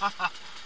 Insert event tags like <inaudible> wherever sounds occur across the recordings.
あっ。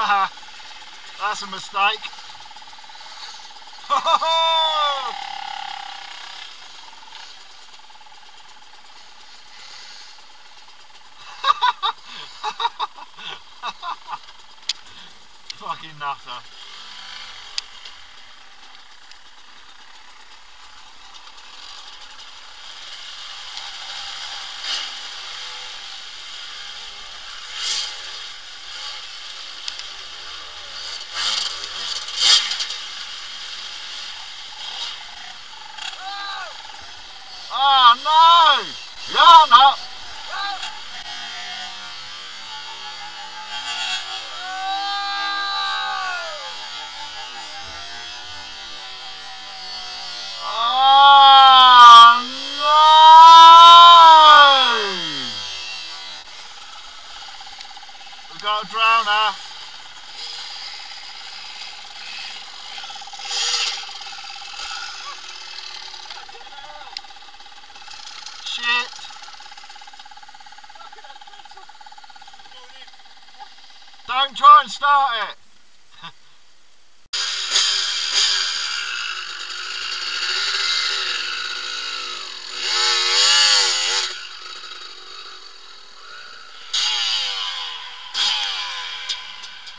<laughs> That's a mistake. <laughs> Fucking nutter.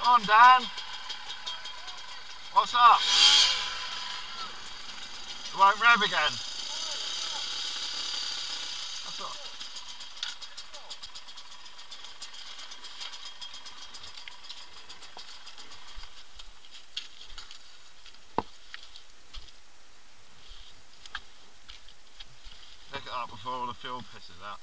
On, Dan. What's up? It won't rev again. That's all. Pick it up before all the fuel pisses out.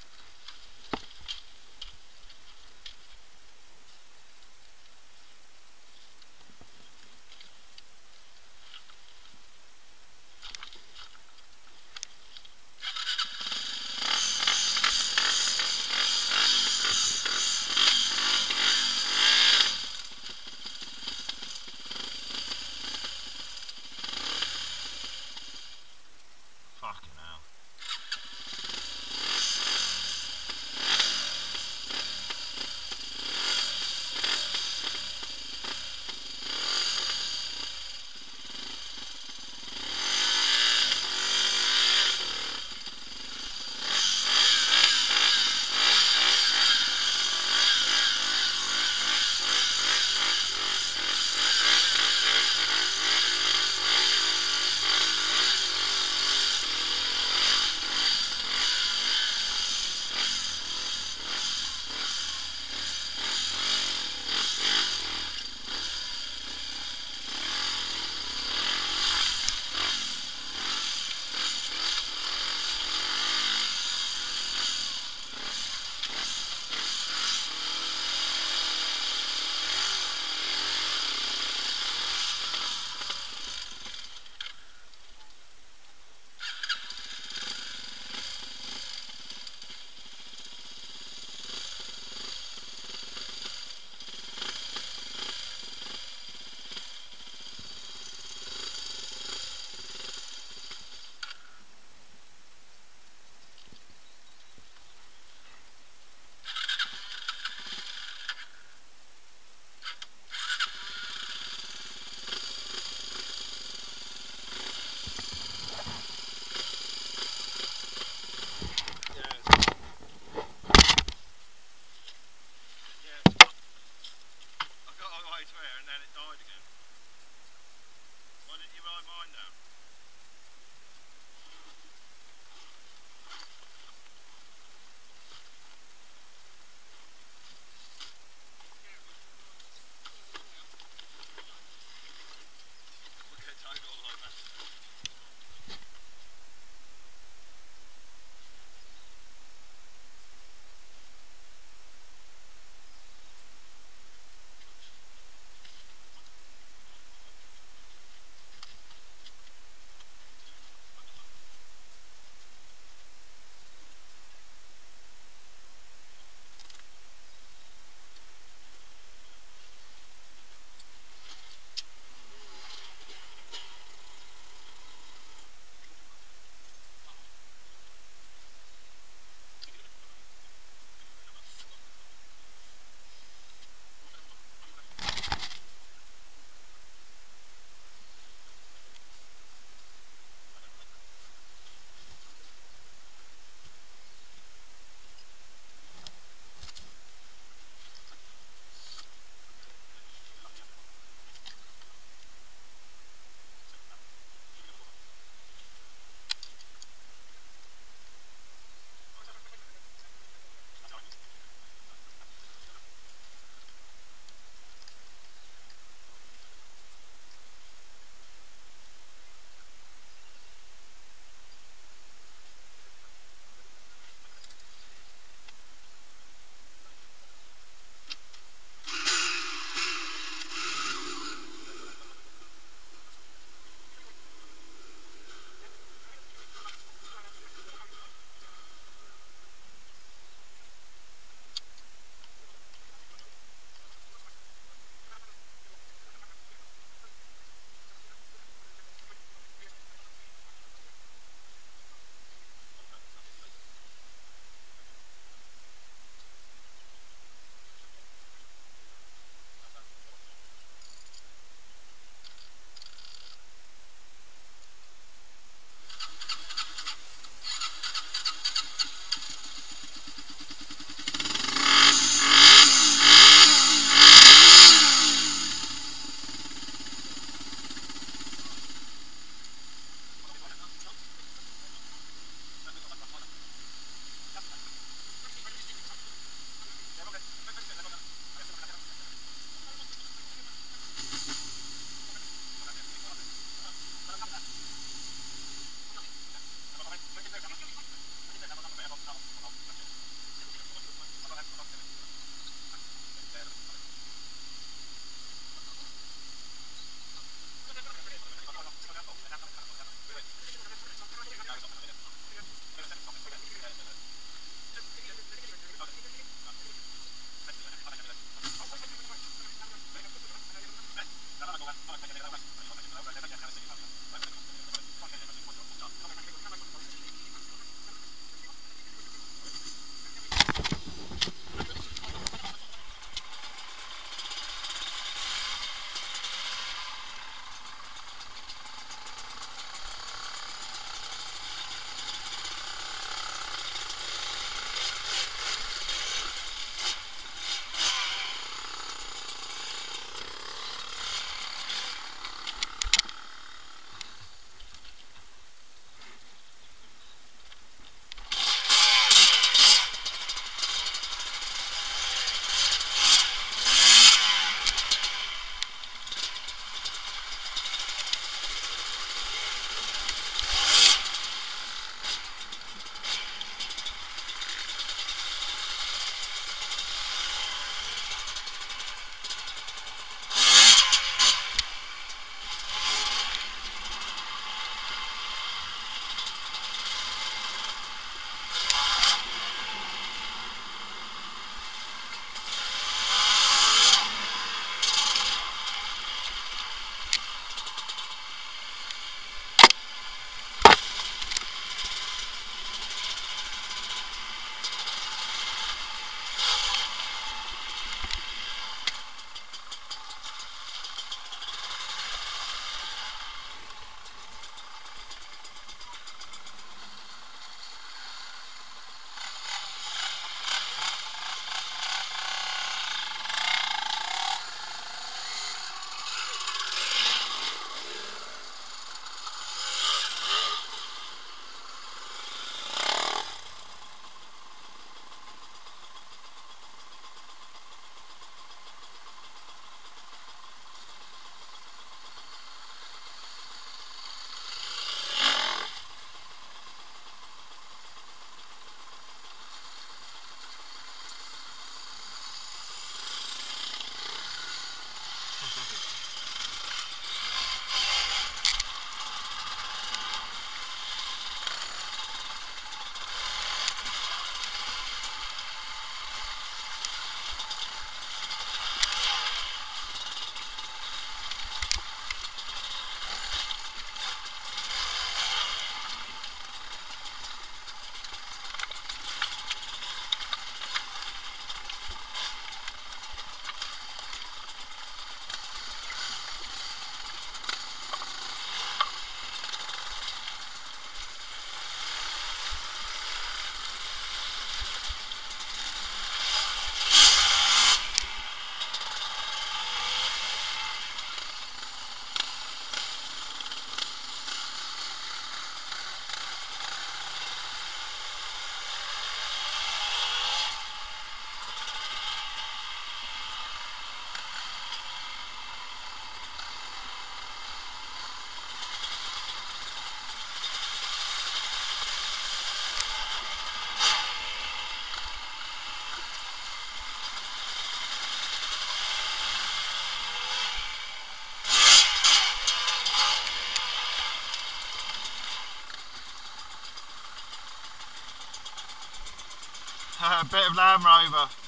Bit of Land Rover.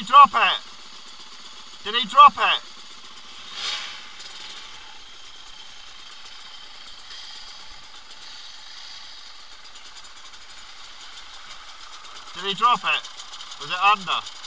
He drop it? Did he drop it? Did he drop it? Was it under?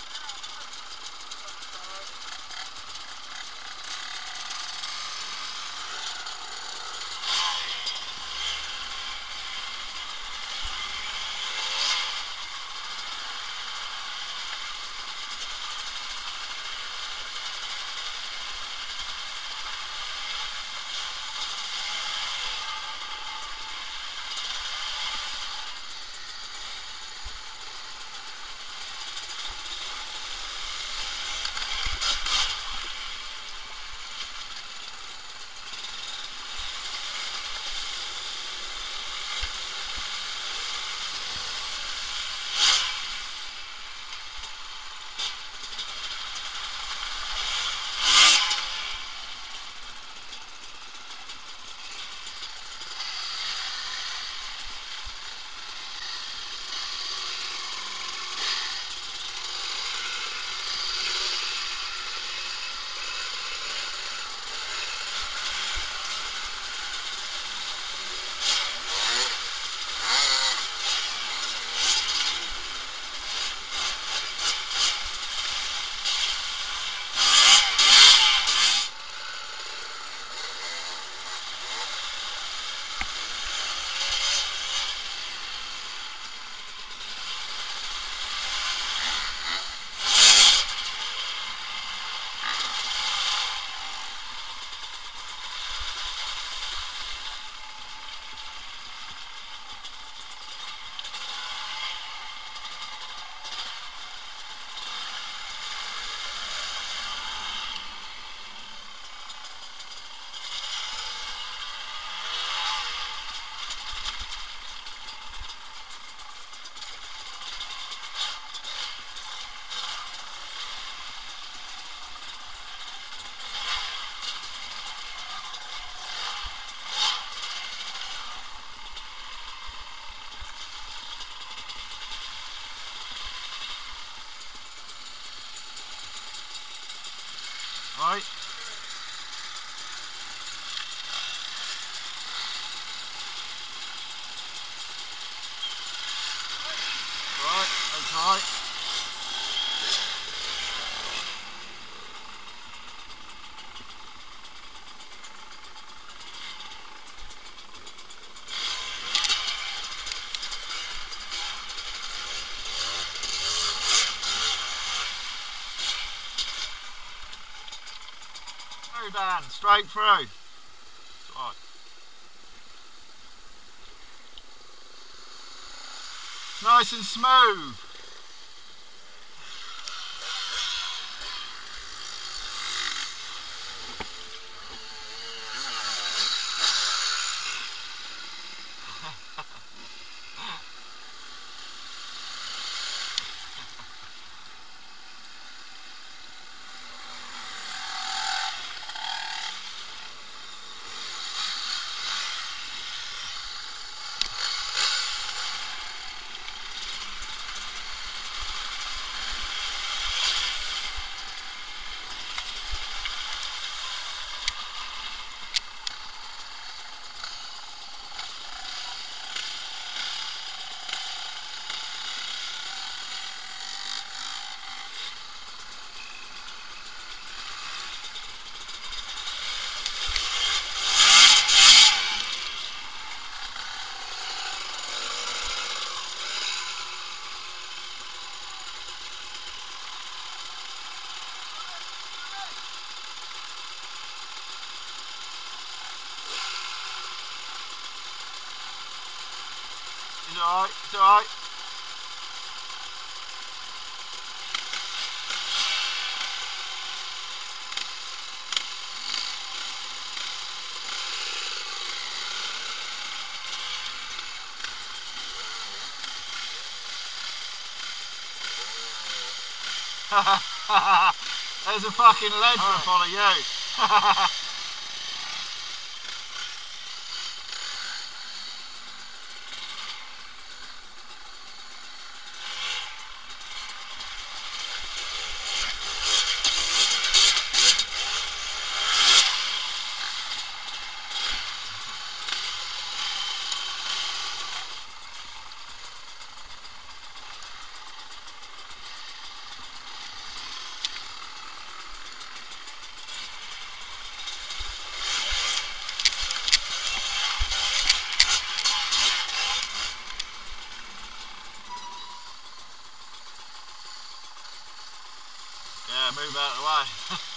Dan, straight through. Right. Nice and smooth. Alright, it's <laughs> alright. There's a fucking ledge right. of you. <laughs> out of the way.